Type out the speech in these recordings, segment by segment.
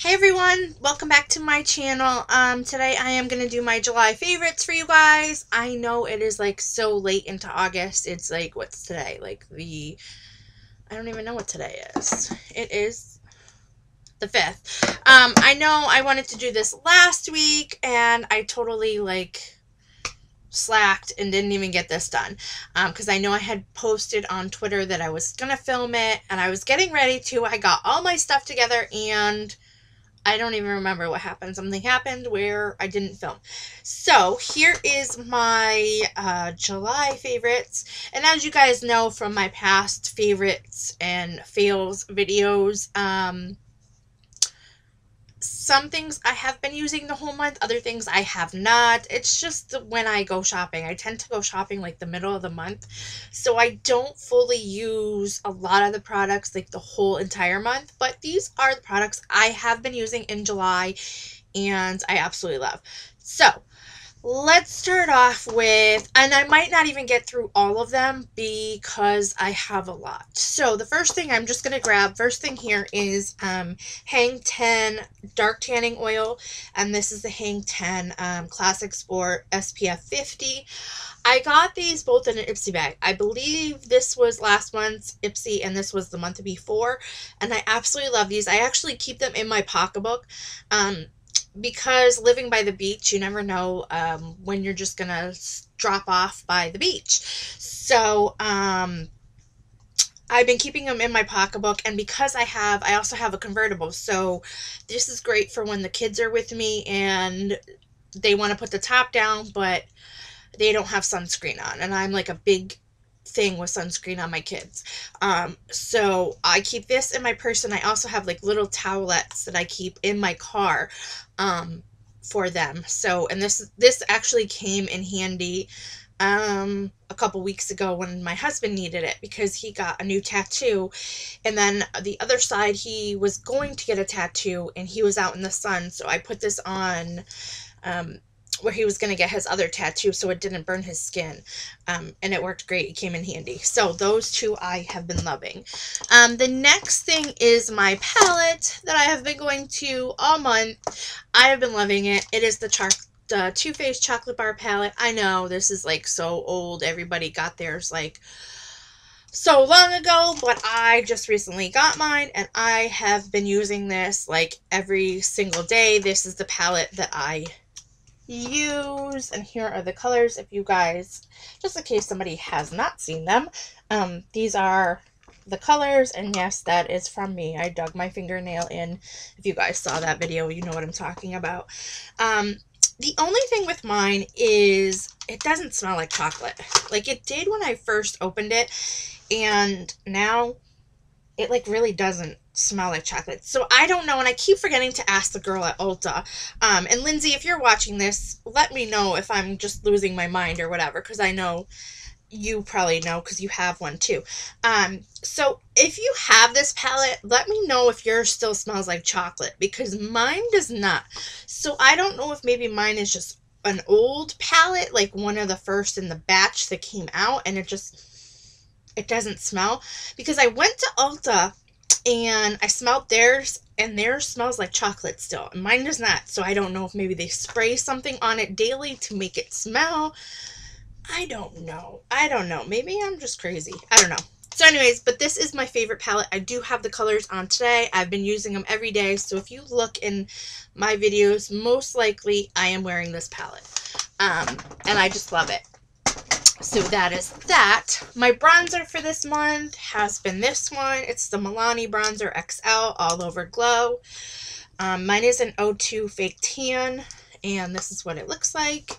Hey everyone, welcome back to my channel. Um, today I am going to do my July favorites for you guys. I know it is like so late into August. It's like, what's today? Like the, I don't even know what today is. It is the 5th. Um, I know I wanted to do this last week and I totally like slacked and didn't even get this done because um, I know I had posted on Twitter that I was going to film it and I was getting ready to. I got all my stuff together and I don't even remember what happened. Something happened where I didn't film. So here is my uh, July favorites. And as you guys know from my past favorites and fails videos, um, some things I have been using the whole month, other things I have not. It's just when I go shopping. I tend to go shopping like the middle of the month. So I don't fully use a lot of the products like the whole entire month, but these are the products I have been using in July and I absolutely love. So, Let's start off with, and I might not even get through all of them because I have a lot. So the first thing I'm just going to grab, first thing here is um, Hang 10 Dark Tanning Oil, and this is the Hang 10 um, Classic Sport SPF 50. I got these both in an Ipsy bag. I believe this was last month's Ipsy and this was the month before, and I absolutely love these. I actually keep them in my pocketbook. Um, because living by the beach, you never know um, when you're just gonna drop off by the beach. So, um, I've been keeping them in my pocketbook, and because I have, I also have a convertible. So, this is great for when the kids are with me and they want to put the top down, but they don't have sunscreen on. And I'm like a big thing with sunscreen on my kids. Um, so I keep this in my purse, and I also have like little towelettes that I keep in my car um, for them. So, and this this actually came in handy um, a couple weeks ago when my husband needed it because he got a new tattoo, and then the other side he was going to get a tattoo, and he was out in the sun, so I put this on. Um, where he was going to get his other tattoo so it didn't burn his skin. Um, and it worked great. It came in handy. So those two I have been loving. Um, the next thing is my palette that I have been going to all month. I have been loving it. It is the Char the Too Faced Chocolate Bar palette. I know this is like so old. Everybody got theirs like so long ago, but I just recently got mine and I have been using this like every single day. This is the palette that I use. And here are the colors if you guys, just in case somebody has not seen them. Um, these are the colors and yes that is from me i dug my fingernail in if you guys saw that video you know what i'm talking about um the only thing with mine is it doesn't smell like chocolate like it did when i first opened it and now it like really doesn't smell like chocolate. So I don't know, and I keep forgetting to ask the girl at Ulta. Um, and Lindsay, if you're watching this, let me know if I'm just losing my mind or whatever, because I know you probably know because you have one too. Um, so if you have this palette, let me know if yours still smells like chocolate because mine does not. So I don't know if maybe mine is just an old palette, like one of the first in the batch that came out, and it just it doesn't smell because I went to Ulta and I smelled theirs and theirs smells like chocolate still and mine does not so I don't know if maybe they spray something on it daily to make it smell. I don't know. I don't know. Maybe I'm just crazy. I don't know. So anyways but this is my favorite palette. I do have the colors on today. I've been using them every day so if you look in my videos most likely I am wearing this palette. Um, and I just love it so that is that. My bronzer for this month has been this one. It's the Milani Bronzer XL All Over Glow. Um, mine is an O2 Fake Tan, and this is what it looks like.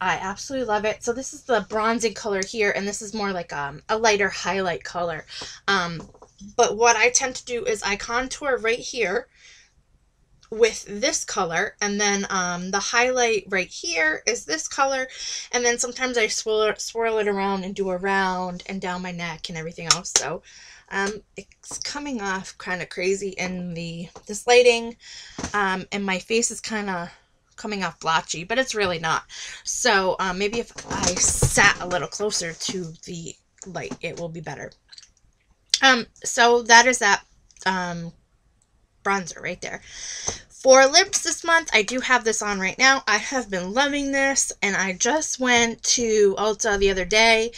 I absolutely love it. So this is the bronzing color here, and this is more like um, a lighter highlight color. Um, but what I tend to do is I contour right here with this color and then um, the highlight right here is this color and then sometimes I swirl swirl it around and do a round and down my neck and everything else. So um, it's coming off kind of crazy in the this lighting. Um, and my face is kind of coming off blotchy but it's really not. So um, maybe if I sat a little closer to the light it will be better. Um so that is that um bronzer right there. For lips this month, I do have this on right now. I have been loving this, and I just went to Ulta the other day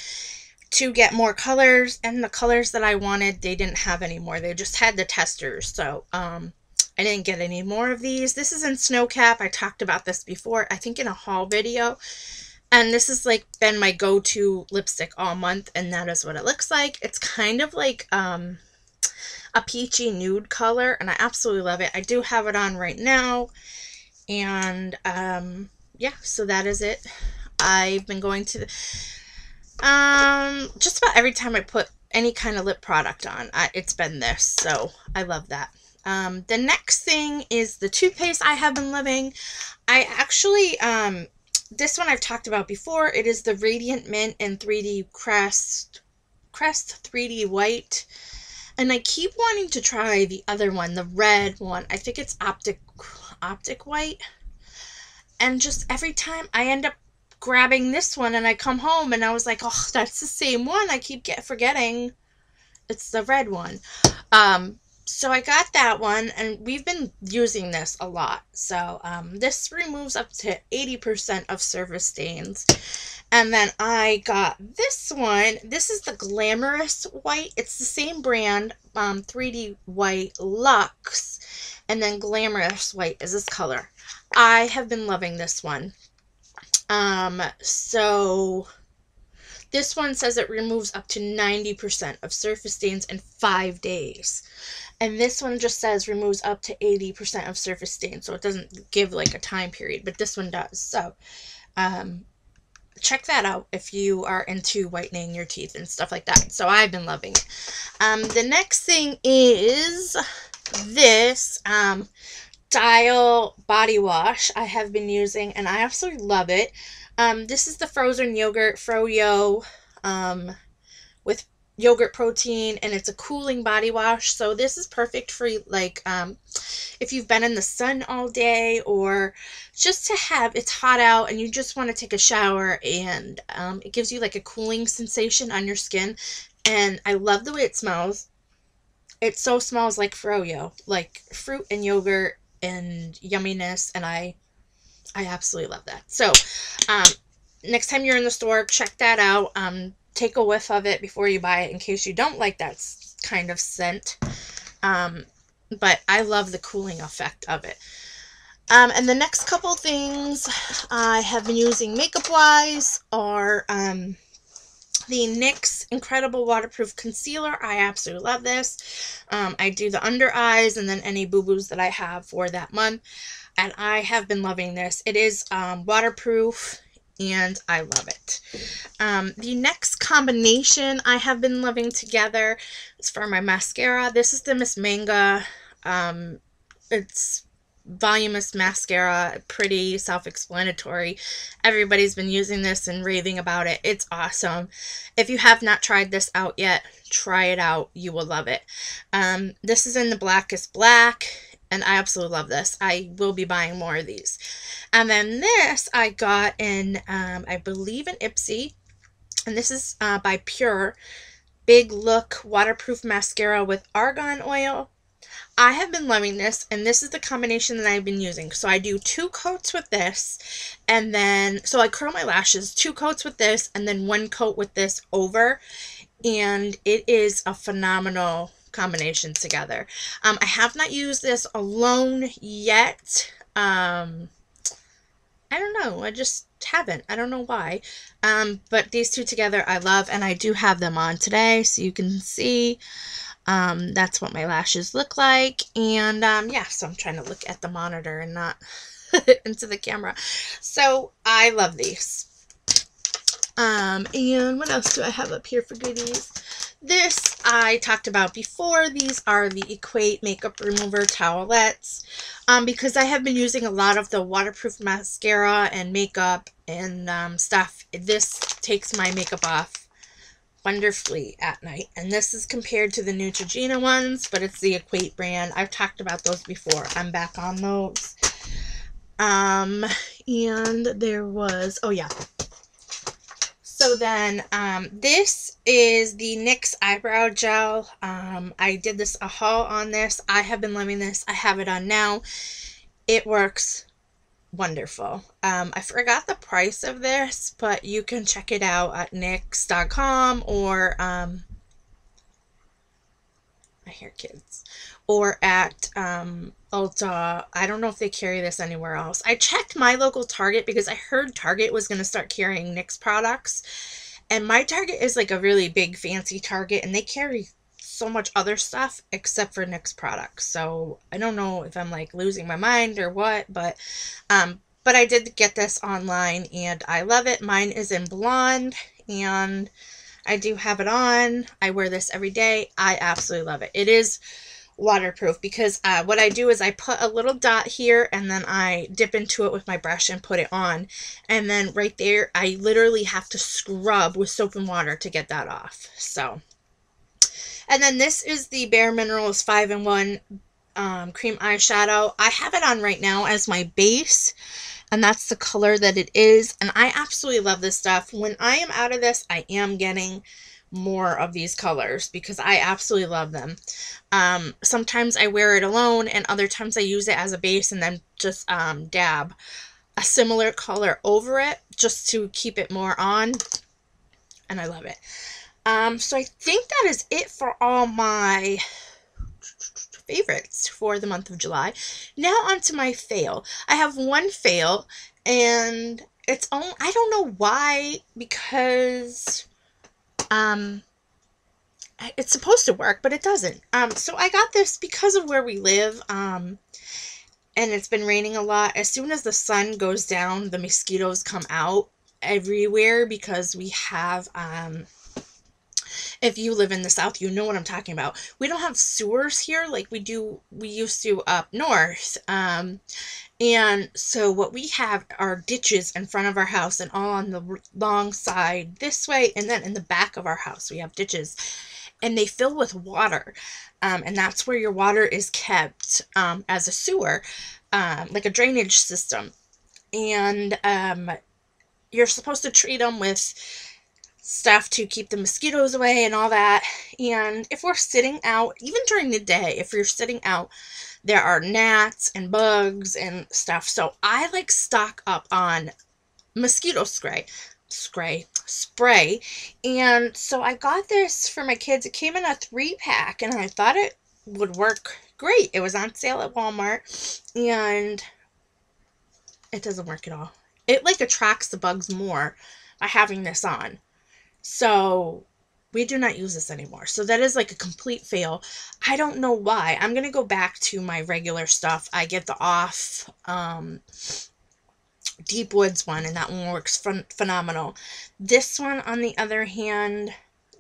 to get more colors, and the colors that I wanted, they didn't have anymore. They just had the testers, so um, I didn't get any more of these. This is in Snowcap. I talked about this before, I think in a haul video. And this has like been my go-to lipstick all month, and that is what it looks like. It's kind of like um, a peachy nude color, and I absolutely love it. I do have it on right now, and um, yeah, so that is it. I've been going to um just about every time I put any kind of lip product on, I, it's been this, so I love that. Um, the next thing is the toothpaste I have been loving. I actually um, this one I've talked about before. It is the Radiant Mint and 3D Crest Crest 3D White. And I keep wanting to try the other one, the red one. I think it's Optic Optic White. And just every time I end up grabbing this one and I come home and I was like, "Oh, that's the same one. I keep get forgetting it's the red one." Um so I got that one, and we've been using this a lot. So um, this removes up to 80% of surface stains. And then I got this one. This is the Glamorous White. It's the same brand, um, 3D White Luxe. And then Glamorous White is this color. I have been loving this one. Um, so this one says it removes up to 90% of surface stains in five days. And this one just says removes up to 80% of surface stain. So it doesn't give like a time period, but this one does. So um, check that out if you are into whitening your teeth and stuff like that. So I've been loving it. Um, the next thing is this um, Dial body wash I have been using and I absolutely love it. Um, this is the frozen yogurt Froyo um, with yogurt protein and it's a cooling body wash. So this is perfect for like um, if you've been in the sun all day or just to have it's hot out and you just want to take a shower and um, it gives you like a cooling sensation on your skin. And I love the way it smells. It so smells like froyo like fruit and yogurt and yumminess and I I absolutely love that. So um, next time you're in the store check that out. Um, take a whiff of it before you buy it in case you don't like that kind of scent. Um, but I love the cooling effect of it. Um, and the next couple things I have been using makeup wise are um, the NYX Incredible Waterproof Concealer. I absolutely love this. Um, I do the under eyes and then any boo-boos that I have for that month. And I have been loving this. It is um, waterproof and I love it. Um, the next combination I have been loving together is for my mascara. This is the Miss Manga. Um, it's voluminous mascara, pretty self-explanatory. Everybody's been using this and raving about it. It's awesome. If you have not tried this out yet, try it out. You will love it. Um, this is in the Blackest Black and I absolutely love this. I will be buying more of these. And then this I got in, um, I believe in Ipsy, and this is uh, by Pure Big Look Waterproof Mascara with Argan Oil. I have been loving this, and this is the combination that I've been using. So I do two coats with this, and then, so I curl my lashes, two coats with this, and then one coat with this over, and it is a phenomenal combinations together. Um, I have not used this alone yet. Um, I don't know. I just haven't. I don't know why. Um, but these two together I love, and I do have them on today, so you can see. Um, that's what my lashes look like. And um, yeah, so I'm trying to look at the monitor and not into the camera. So I love these. Um, and what else do I have up here for goodies? This I talked about before. These are the Equate Makeup Remover Towelettes. Um, because I have been using a lot of the waterproof mascara and makeup and um, stuff. This takes my makeup off wonderfully at night. And this is compared to the Neutrogena ones, but it's the Equate brand. I've talked about those before. I'm back on those. Um, and there was, oh yeah, So then, um, this is the NYX Eyebrow Gel. Um, I did this a haul on this. I have been loving this. I have it on now. It works wonderful. Um, I forgot the price of this, but you can check it out at nyx.com or um, I hear kids or at um, Ulta. I don't know if they carry this anywhere else. I checked my local Target because I heard Target was going to start carrying NYX products. And my Target is like a really big fancy Target and they carry so much other stuff except for NYX products. So I don't know if I'm like losing my mind or what, but um but I did get this online and I love it. Mine is in blonde and I do have it on. I wear this every day. I absolutely love it. It is waterproof because uh, what I do is I put a little dot here and then I dip into it with my brush and put it on. And then right there, I literally have to scrub with soap and water to get that off. So and then this is the Bare Minerals 5 in 1 um, cream eyeshadow. I have it on right now as my base. And that's the color that it is. And I absolutely love this stuff. When I am out of this, I am getting more of these colors because I absolutely love them. Um, sometimes I wear it alone and other times I use it as a base and then just um, dab a similar color over it just to keep it more on. And I love it. Um, so I think that is it for all my favorites for the month of July. Now on to my fail. I have one fail and it's only, I don't know why because um it's supposed to work but it doesn't. Um so I got this because of where we live um and it's been raining a lot. As soon as the sun goes down, the mosquitoes come out everywhere because we have um if you live in the south you know what i'm talking about. We don't have sewers here like we do we used to up north um and so what we have are ditches in front of our house and all on the long side this way and then in the back of our house we have ditches and they fill with water um, and that's where your water is kept um, as a sewer um, like a drainage system and um, you're supposed to treat them with stuff to keep the mosquitoes away and all that. And if we're sitting out, even during the day, if you're sitting out, there are gnats and bugs and stuff. So I like stock up on mosquito spray, spray, spray. And so I got this for my kids. It came in a three pack and I thought it would work great. It was on sale at Walmart and it doesn't work at all. It like attracts the bugs more by having this on. So we do not use this anymore. So that is like a complete fail. I don't know why. I'm going to go back to my regular stuff. I get the off um, Deep Woods one, and that one works ph phenomenal. This one, on the other hand,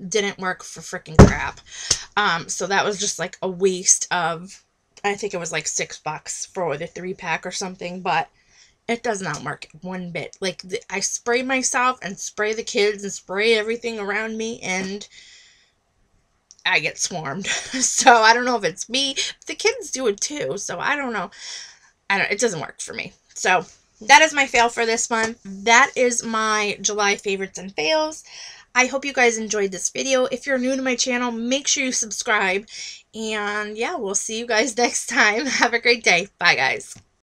didn't work for freaking crap. Um, so that was just like a waste of, I think it was like six bucks for the three pack or something. But it does not work one bit. Like, the, I spray myself and spray the kids and spray everything around me, and I get swarmed. so I don't know if it's me. The kids do it too, so I don't know. I don't. It doesn't work for me. So that is my fail for this month. That is my July favorites and fails. I hope you guys enjoyed this video. If you're new to my channel, make sure you subscribe. And yeah, we'll see you guys next time. Have a great day. Bye, guys.